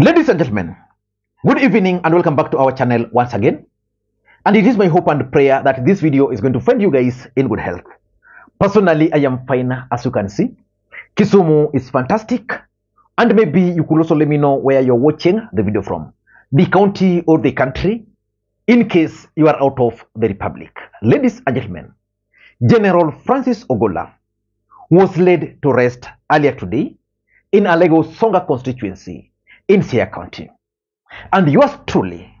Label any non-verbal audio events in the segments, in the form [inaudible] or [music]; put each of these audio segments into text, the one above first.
Ladies and gentlemen, good evening and welcome back to our channel once again. And it is my hope and prayer that this video is going to find you guys in good health. Personally, I am fine as you can see. Kisumu is fantastic. And maybe you could also let me know where you're watching the video from. The county or the country in case you are out of the republic. Ladies and gentlemen, General Francis Ogolla was laid to rest earlier today in Alego Usonga constituency in Siaya County. And yours truly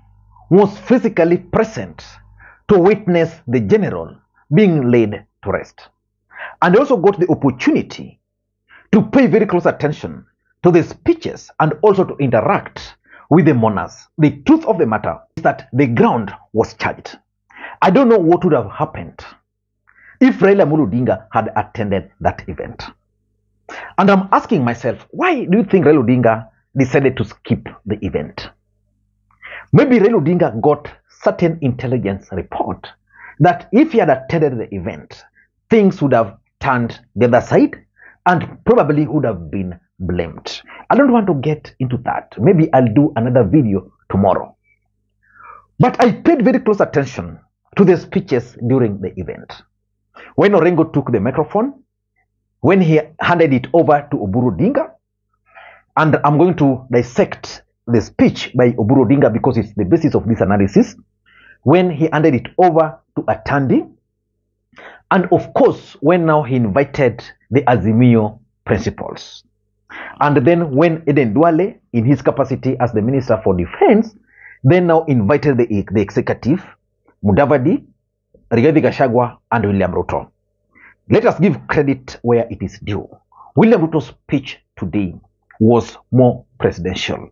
was physically present to witness the general being laid to rest. And also got the opportunity to pay very close attention to the speeches and also to interact with the mourners. The truth of the matter is that the ground was charged. I don't know what would have happened if Raila Amolo Odinga had attended that event. And I'm asking myself, why do you think Raila Odinga decided to skip the event? Maybe Raila Odinga got certain intelligence report that if he had attended the event, things would have turned the other side and probably would have been blamed. I don't want to get into that. Maybe I'll do another video tomorrow. But I paid very close attention to the speeches during the event. When Orengo took the microphone, when he handed it over to Oburu Odinga, and I'm going to dissect the speech by Oburu Odinga because it's the basis of this analysis. When he handed it over to Atandi, and of course, when now he invited the Azimio principals. And then when Aden Duale, in his capacity as the Minister for Defense, then now invited the, the executive, Mudavadi, Rigathi Gachagua, and William Ruto. Let us give credit where it is due. William Ruto's speech today was more presidential.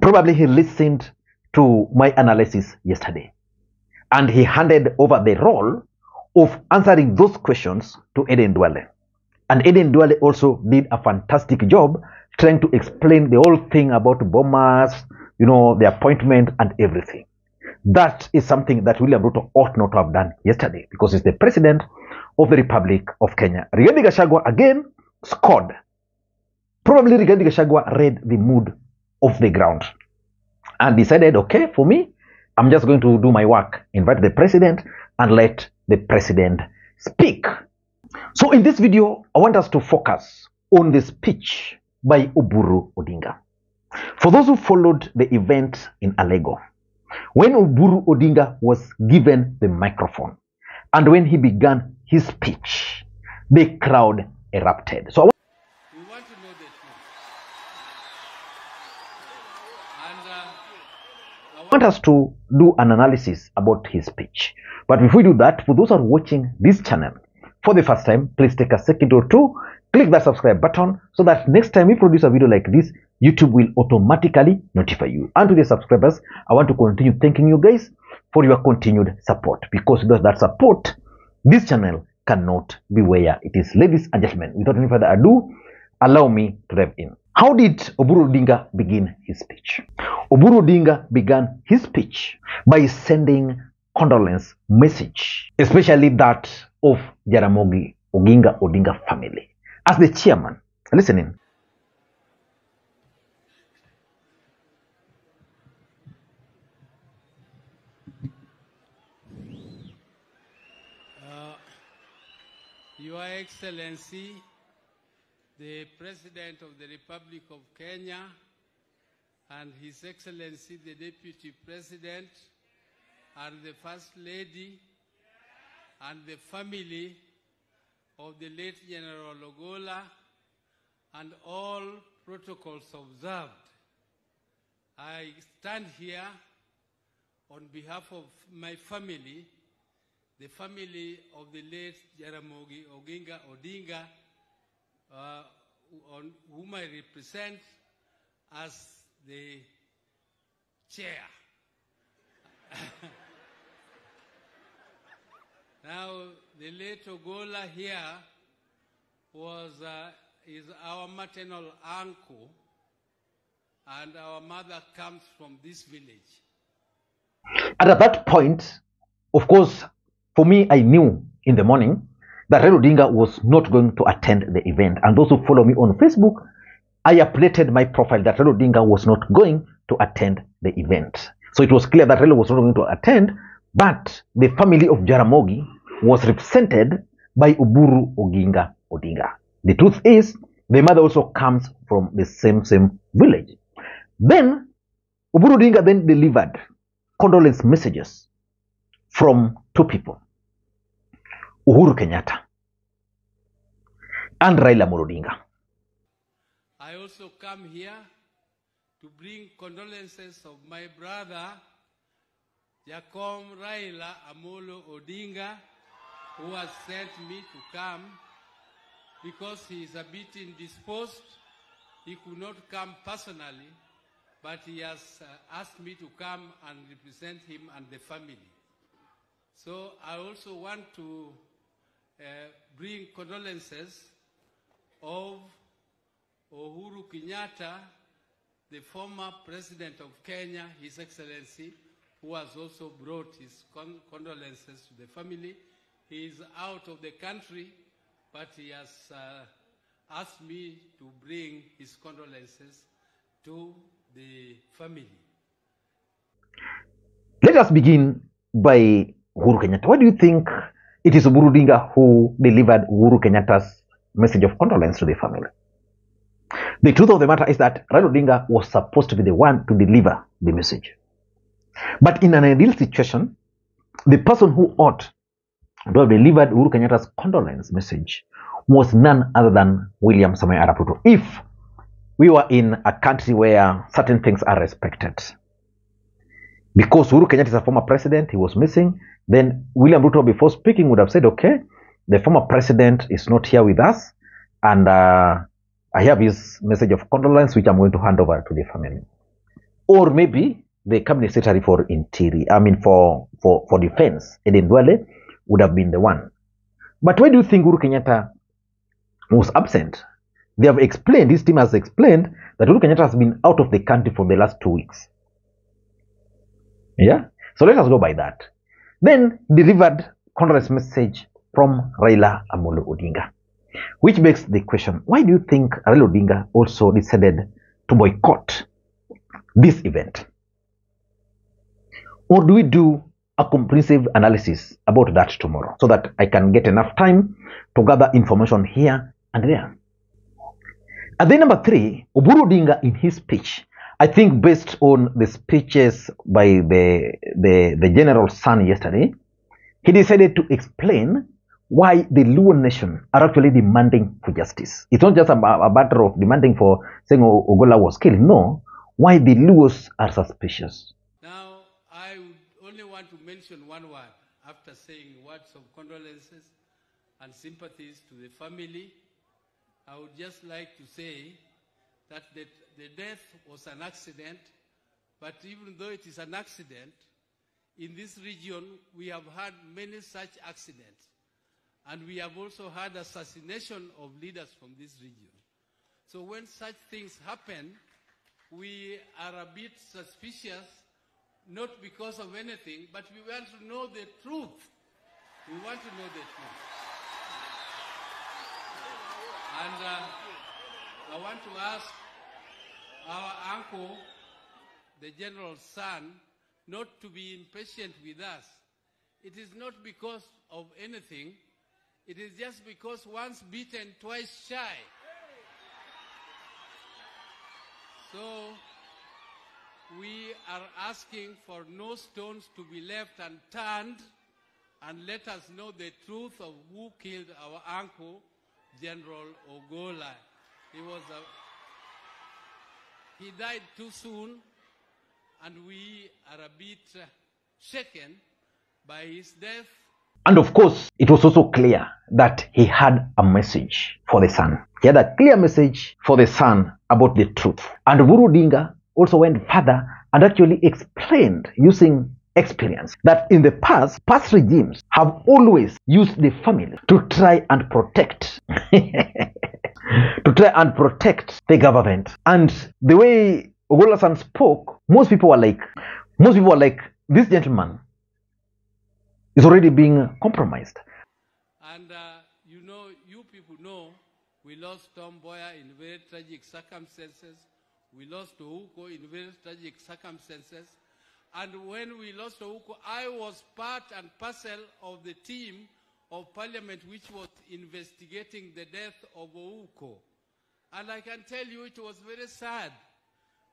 Probably he listened to my analysis yesterday and he handed over the role of answering those questions to Aden Duale. And Aden Duale also did a fantastic job trying to explain the whole thing about bombers, you know, the appointment and everything. That is something that William Ruto ought not to have done yesterday because he's the president of the Republic of Kenya. Rigathi Gachagua again scored. Probably Rigathi Gachagua read the mood of the ground and decided, okay, for me, I'm just going to do my work, invite the president and let the president speak. So in this video, I want us to focus on the speech by Oburu Odinga. For those who followed the event in Alego, when Oburu Odinga was given the microphone and when he began his speech, the crowd erupted. So I We want to know the truth. And uh, I want us to do an analysis about his speech. But before we do that, for those who are watching this channel for the first time, please take a second or two, click that subscribe button so that next time we produce a video like this, YouTube will automatically notify you. And to the subscribers, I want to continue thanking you guys for your continued support because without that support, this channel cannot be where it is. Ladies and gentlemen, without any further ado, allow me to dive in. How did Oburu Odinga begin his speech? Oburu Odinga began his speech by sending condolence message, especially that of Jaramogi Oginga Odinga family. As the chairman, listen in. Uh, Your Excellency, the President of the Republic of Kenya, and His Excellency, the Deputy President, and the First Lady, and the family of the late General Ogolla, and all protocols observed. I stand here on behalf of my family the family of the late Jaramogi Oginga Odinga, uh, on whom I represent as the chair. [laughs] now, the late Ogolla here was uh, is our maternal uncle, and our mother comes from this village. At that point, of course, for me, I knew in the morning that Raila Odinga was not going to attend the event. And those who follow me on Facebook I updated my profile that Raila Odinga was not going to attend the event. So it was clear that Raila was not going to attend, but the family of Jaramogi was represented by Oburu Oginga Odinga. The truth is, the mother also comes from the same same village. Then Oburu Odinga then delivered condolence messages from two people, Uhuru Kenyatta and Raila Odinga. I also come here to bring condolences of my brother, Jakom Raila Amolo Odinga, who has sent me to come because he is a bit indisposed. He could not come personally, but he has uh, asked me to come and represent him and the family. So I also want to uh, bring condolences of Uhuru Kenyatta, the former president of Kenya, His Excellency, who has also brought his con- condolences to the family. He is out of the country, but he has uh, asked me to bring his condolences to the family. Let us begin by Uhuru Kenyatta. Why do you think it is Oburu Odinga who delivered Uhuru Kenyatta's message of condolence to the family? The truth of the matter is that Raila Odinga was supposed to be the one to deliver the message. But in an ideal situation, the person who ought to have delivered Uhuru Kenyatta's condolence message was none other than William Samoei Arap. If we were in a country where certain things are respected, because Uhuru Kenyatta is a former president, he was missing, then William Ruto, before speaking, would have said, okay, the former president is not here with us, and uh, I have his message of condolence, which I'm going to hand over to the family. Or maybe the cabinet secretary for interior, I mean for for for defense, Aden Duale, would have been the one. But why do you think Uhuru Kenyatta was absent? They have explained, this team has explained that Uhuru Kenyatta has been out of the country for the last two weeks. Yeah? So let us go by that. Then delivered condolence message from Raila Amolo Odinga. Which begs the question, why do you think Raila Odinga also decided to boycott this event? Or do we do a comprehensive analysis about that tomorrow so that I can get enough time to gather information here and there? And then number three, Oburu Odinga in his speech, I think based on the speeches by the, the, the general son yesterday, he decided to explain why the Luo nation are actually demanding for justice. It's not just a, a matter of demanding for saying Ogolla was killed. No, why the Luos are suspicious. Now, I would only want to mention one word after saying words of condolences and sympathies to the family. I would just like to say that the, the death was an accident, but even though it is an accident, in this region we have had many such accidents. And we have also had assassination of leaders from this region. So when such things happen, we are a bit suspicious, not because of anything, but we want to know the truth. We want to know the truth. And uh, I want to ask our uncle, the general's son, not to be impatient with us. It is not because of anything. It is just because once beaten, twice shy. So we are asking for no stones to be left unturned and let us know the truth of who killed our uncle, General Ogolla. He was a, he died too soon and we are a bit shaken by his death And of course, it was also clear that he had a message for the son. He had a clear message for the son about the truth. And Oburu Odinga also went further and actually explained using experience that in the past, past regimes have always used the family to try and protect. [laughs] to try and protect the government. And the way Ogolasan spoke, most people were like, most people were like, this gentleman is already being compromised. And uh, you know, you people know, We lost Tom Mboya in very tragic circumstances. We lost Ouko in very tragic circumstances. And when we lost Ouko, I was part and parcel of the team of parliament which was investigating the death of Ouko. And I can tell you it was very sad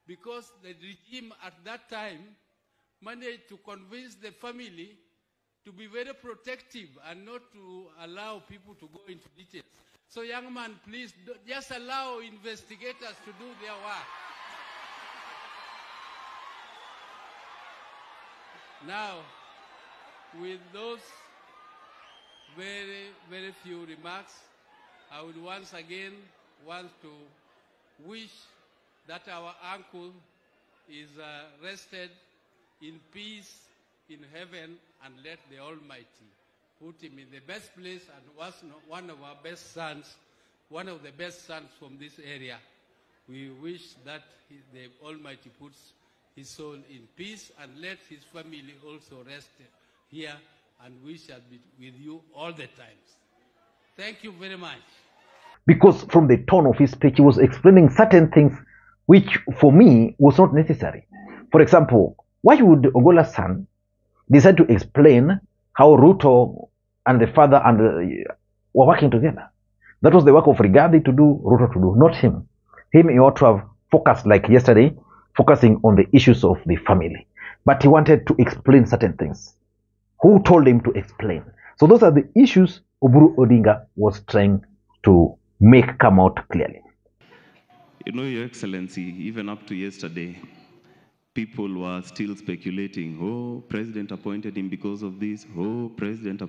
because the regime at that time managed to convince the family to be very protective and not to allow people to go into details. So, young man, please do- just allow investigators to do their work. Now, with those very, very few remarks, I would once again want to wish that our uncle is uh, rested in peace in heaven and let the Almighty put him in the best place and was one of our best sons, one of the best sons from this area. We wish that the Almighty puts his soul in peace and let his family also rest here and we shall be with you all the times. Thank you very much. because from the tone of his speech, he was explaining certain things which, for me, was not necessary. For example, why would Ogolla's son decide to explain how Ruto and the father and uh, were working together? That was the work of Rigathi to do, Ruto to do, not him. Him, he ought to have focused, like yesterday, focusing on the issues of the family. But he wanted to explain certain things. Who told him to explain? So those are the issues Oburu Odinga was trying to make come out clearly. You know, Your Excellency, even up to yesterday, people were still speculating. Oh, President appointed him because of this. Oh, President.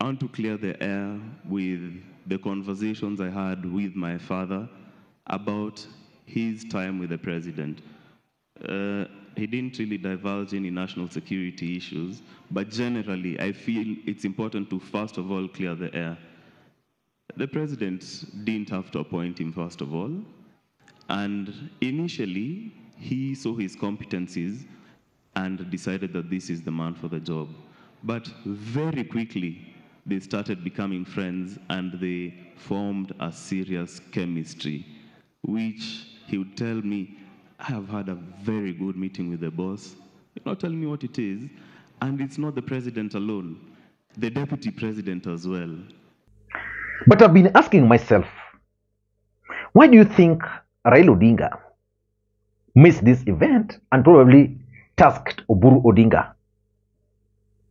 I want to clear the air with the conversations I had with my father about his time with the president. Uh, he didn't really divulge any national security issues, but generally, I feel it's important to first of all clear the air. The president didn't have to appoint him, first of all. And initially, he saw his competencies and decided that this is the man for the job. But very quickly, they started becoming friends and they formed a serious chemistry, which he would tell me, I have had a very good meeting with the boss. You're not telling me what it is. And it's not the president alone, the deputy president as well. But I've been asking myself, why do you think Raila Odinga missed this event and probably tasked Oburu Odinga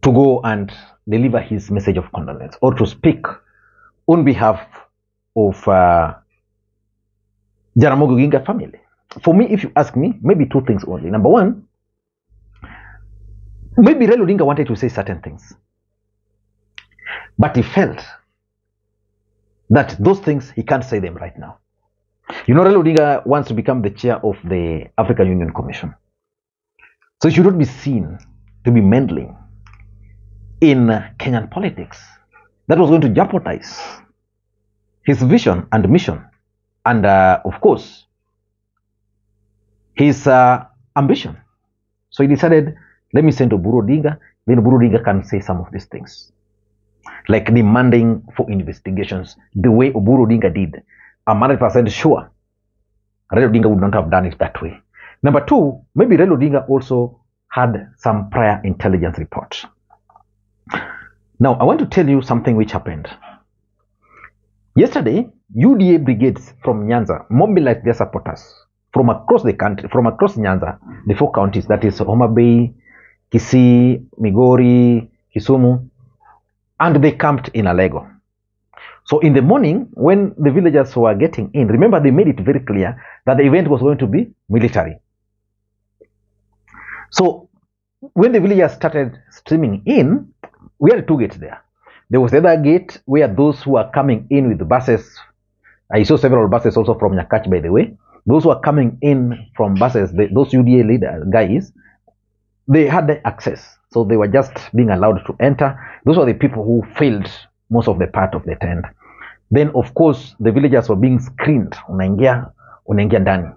to go and deliver his message of condolence or to speak on behalf of uh, Jaramogi Oginga family? For me, if you ask me, maybe two things only. Number one, maybe Raila Odinga wanted to say certain things, but he felt that those things he can't say them right now. You know, Raila Odinga wants to become the chair of the African Union Commission. So he should not be seen to be meddling in Kenyan politics. That was going to jeopardize his vision and mission, and uh, of course, his uh, ambition. So he decided, let me send to Buru Odinga, then Buru Odinga can say some of these things like demanding for investigations the way Oburu Odinga did. I'm 100% sure Raila Odinga would not have done it that way. Number two, maybe Raila Odinga also had some prior intelligence reports. Now, I want to tell you something which happened. Yesterday, UDA brigades from Nyanza mobilized their supporters from across the country, from across Nyanza, the four counties, that is Homa Bay, Kisii, Migori, Kisumu, and they camped in Alego. So in the morning, when the villagers were getting in, remember they made it very clear that the event was going to be military. So when the villagers started streaming in, we had two gates there. There was the other gate where those who are coming in with buses, I saw several buses also from Nyakach, by the way. Those who are coming in from buses, those UDA leader guys, they had the access. So they were just being allowed to enter. Those were the people who filled most of the part of the tent. Then, of course, the villagers were being screened. Unaingia, unaingia ndani.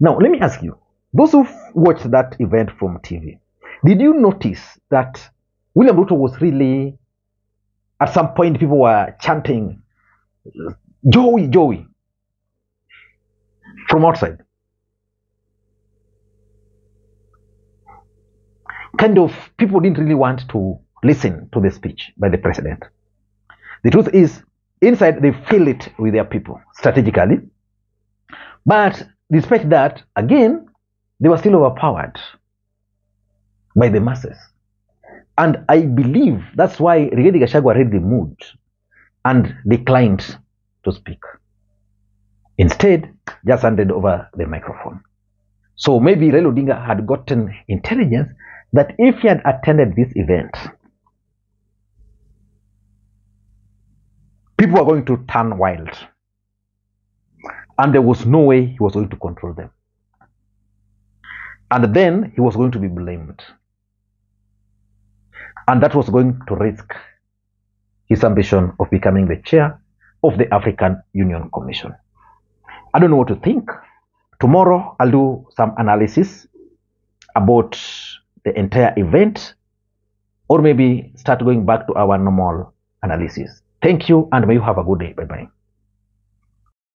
Now, let me ask you, those who watched that event from TV, did you notice that William Ruto was really, at some point, people were chanting Joey, Joey, from outside. Kind of people didn't really want to listen to the speech by the president. The truth is, inside they feel it with their people strategically. But despite that, again, they were still overpowered by the masses. And I believe that's why Rigathi Gachagua read the mood and declined to speak. Instead, just handed over the microphone. So maybe Raila Odinga had gotten intelligence that if he had attended this event, people were going to turn wild. And there was no way he was going to control them. And then he was going to be blamed. And that was going to risk his ambition of becoming the chair of the African Union Commission. I don't know what to think. Tomorrow I'll do some analysis about the entire event or maybe start going back to our normal analysis. Thank you and may you have a good day. Bye bye.